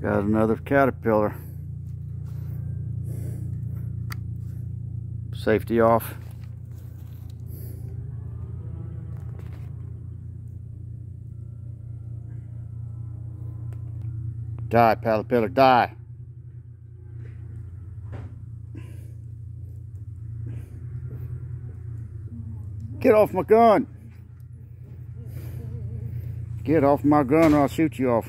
Got another caterpillar. Safety off. Die, caterpillar, die. Get off my gun. Get off my gun or I'll shoot you off.